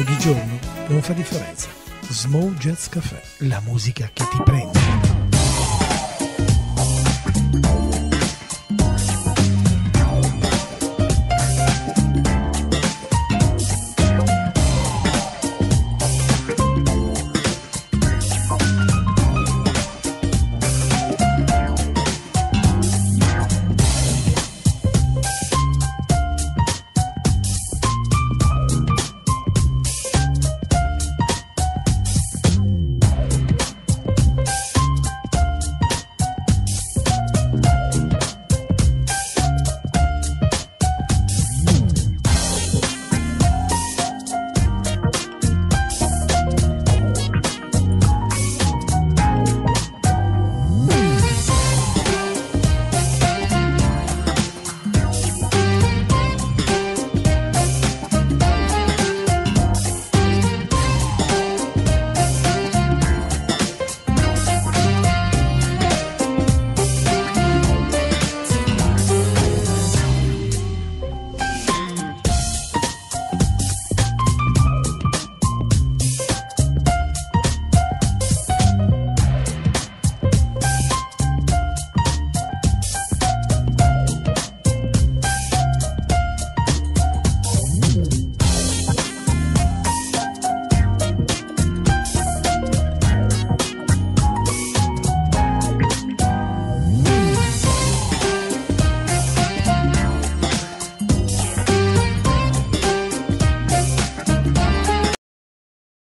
o di giorno non fa differenza. Small Jazz Café, la musica che ti prende.